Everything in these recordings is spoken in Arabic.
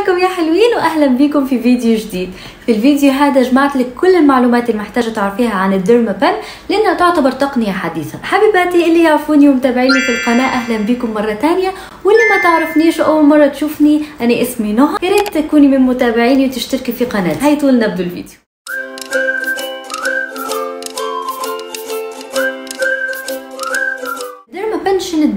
حالكم يا حلوين واهلا بيكم في فيديو جديد. في الفيديو هذا جمعت لك كل المعلومات اللي محتاجه تعرفيها عن الديرما بن لأنها تعتبر تقنية حديثة. حبيباتي اللي يعرفوني ومتابعيني في القناة أهلا بيكم مرة تانية. واللي ما تعرفنيش اول مرة تشوفني أنا اسمي نهى. يا ريت تكوني من متابعيني وتشتركي في قناتي. هاي طول نبدو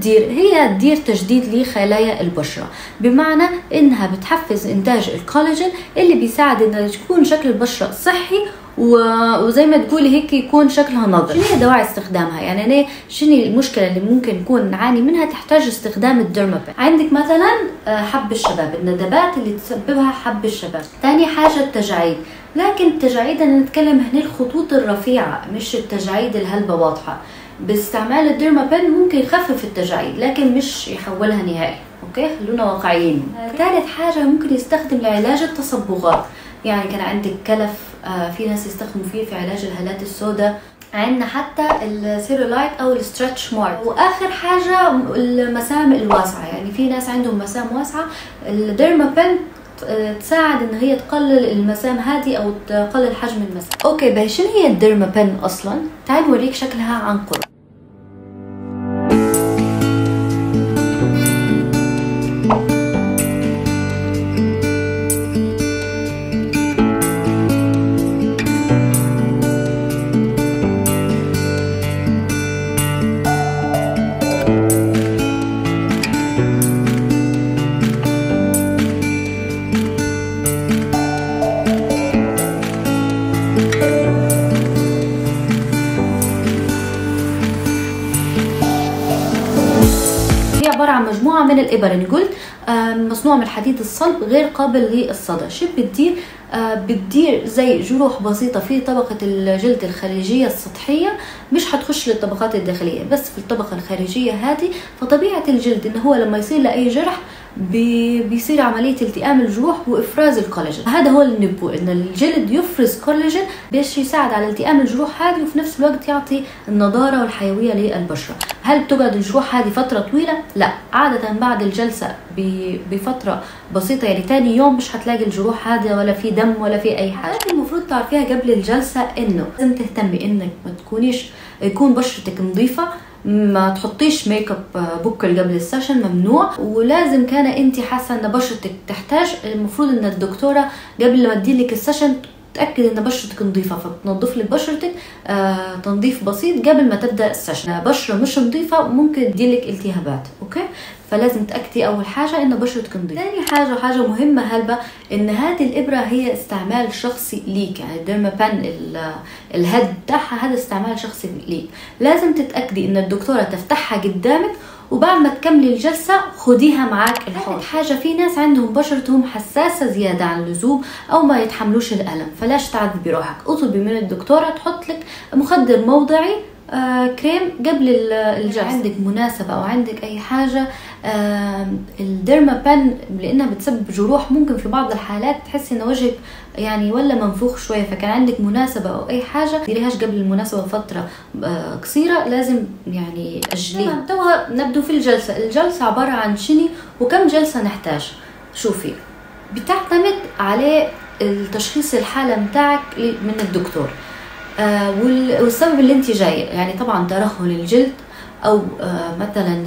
الفيديو شنو تدير هي تدير تجديد لخلايا البشرة. بمعنى إنها بتحفز إنتاج الكولاجين اللي بيساعد إنها تكون شكل البشرة صحي وزي ما تقولي هيك يكون شكلها نظر شنو هي دواعي استخدامها؟ يعني أنا شنو المشكلة اللي ممكن نكون نعاني منها؟ تحتاج استخدام الديرمابين. عندك مثلا آه، حب الشباب الندبات اللي تسببها حب الشباب. ثاني حاجة التجاعيد. لكن التجاعيد أنا نتكلم هنا الخطوط الرفيعة مش التجاعيد الهلبة واضحة. باستعمال ال Dermapen ممكن يخفف التجاعيد لكن مش يحولها نهائي. okay؟ خلونا واقعيين. ثالث حاجة ممكن يستخدم لعلاج التصبغات. يعني كان عندك كلف آه في ناس يستخدموا فيه في علاج الهالات السوداء. عندنا حتى السيرولايت أو ال stretch mark. وآخر حاجة المسام الواسعة. يعني في ناس عندهم مسام واسعة. ال Dermapen تساعد إن هي تقلل المسام هذه أو تقلل حجم المسام. okay باهي شنو هي ال Dermapen أصلا؟ تعال نوريك شكلها عن قرب. عبارة عن مجموعة من الابر اللي قلت مصنوع من الحديد الصلب غير قابل للصدى. شو بتدير آه، بتدير زي جروح بسيطة في طبقة الجلد الخارجيه السطحية مش حتخش للطبقات الداخلية. بس في الطبقة الخارجيه هذه فطبيعة الجلد ان هو لما يصير له اي جرح بي بيصير عملية التئام الجروح وإفراز الكولاجين. هذا هو اللي نبوه إن الجلد يفرز كولاجين باش يساعد على التئام الجروح هذه وفي نفس الوقت يعطي النضارة والحيوية للبشرة. هل بتقعد الجروح هذه فترة طويلة؟ لا. عادة بعد الجلسة بفترة بسيطة يعني تاني يوم مش هتلاقي الجروح هذه ولا في دم ولا في أي حاجة. المفروض تعرفيها قبل الجلسة إنه لازم تهتمي إنك ما تكونيش يكون بشرتك نظيفة ما تحطيش make up بكل قبل ال session ممنوع ولازم كان انت حاسة ان بشرتك تحتاج. المفروض ان الدكتورة قبل ما تديلك ال session تاكد إن بشرتك نظيفة فبتنظف لك بشرتك آه تنظيف بسيط قبل ما تبدأ ال session بشرة مش نظيفة ممكن تديلك التهابات okay؟ فلازم تأكدي أول حاجة إن بشرتك نظيفة. ثاني حاجة وحاجه مهمة هلبة إن هذه الإبرة هي استعمال شخصي ليك يعني ال Dermapen ال head بتاعها هذا استعمال شخصي ليك. لازم تتأكدي إن الدكتورة تفتحها قدامك وبعد ما تكملي الجلسة خديها معاك الحوش. حاجة في ناس عندهم بشرتهم حساسة زيادة عن اللزوم أو ما يتحملوش الألم فلاش تعذبي روحك. اطلبي من الدكتورة تحط لك مخدر موضعي آه كريم قبل الجلسة عندك مناسبة أو عندك أي حاجة آه الديرما بان لأنها بتسبب جروح ممكن في بعض الحالات تحسي إن وجهك يعني ولا منفوخ شوية فكان عندك مناسبة أو أي حاجة ديريهاش قبل المناسبة فترة آه قصيرة لازم يعني أجليها. توا نبدو في الجلسة. الجلسة عبارة عن شني وكم جلسة نحتاج؟ شوفي بتعتمد على التشخيص الحالة متاعك من الدكتور. والسبب اللي انت جاية يعني طبعا ترهل الجلد أو آه مثلا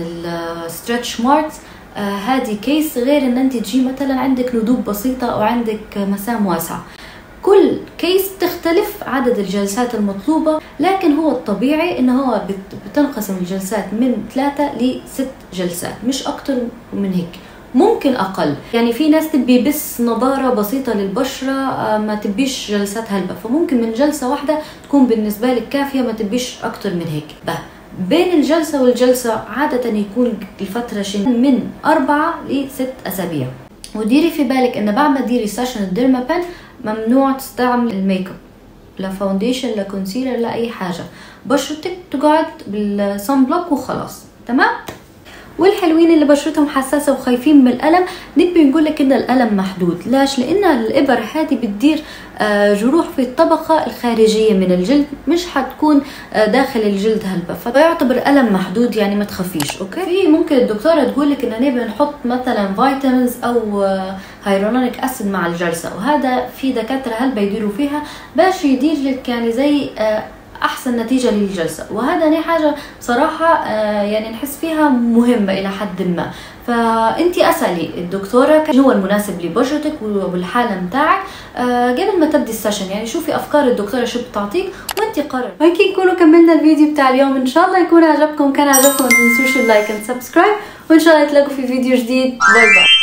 ال stretch marks آه هذه case غير إن انت تجي مثلا عندك ندوب بسيطة أو عندك مسام واسعه كل case تختلف عدد الجلسات المطلوبة لكن هو الطبيعي انه هو بتنقسم الجلسات من ثلاثة لست جلسات مش أكتر من هيك. ممكن أقل. يعني في ناس تبي بس نضارة بسيطة للبشرة آه، ما تبيش جلسات هلبة. فممكن من جلسة واحدة تكون بالنسبة لك كافية ما تبيش أكتر من هيك. بقى بين الجلسة والجلسة عادة يكون الفترة من أربعة لست أسابيع. وديري في بالك إن بعد ما تديري session ال Dermapen ممنوع تستعمل ال make up. لا foundation لا concealer لا أي حاجة. بشرتك تقعد بال sun block وخلاص. تمام؟ والحلوين اللي بشرتهم حساسة وخايفين من الألم نبي نقول لك إن الألم محدود. ليش؟ لأن الإبر هذه بتدير آه، جروح في الطبقة الخارجية من الجلد مش حتكون آه، داخل الجلد هلبة فيعتبر ألم محدود يعني ما تخافيش okay؟ في ممكن الدكتورة تقول لك إن نبي نحط مثلا vitamins أو hyaluronic acid مع الجلسة وهذا في دكاترة هلبة يديروا فيها. باش يدير لك يعني زي آه، أحسن نتيجة للجلسة. وهذا ني حاجة بصراحه يعني نحس فيها مهمة إلى حد ما. فأنت أسألي الدكتورة شنو هو المناسب لبشرتك والحالة متاعك؟ آه، قبل ما تبدي ال session يعني شوفي أفكار الدكتورة شو بتعطيك وأنت قرري. هيك نكونوا كملنا الفيديو بتاع اليوم. إن شاء الله يكون عجبكم. كان عجبكم ما تنسوش ال like and subscribe وإن شاء الله نتلاقوا في فيديو جديد. باي باي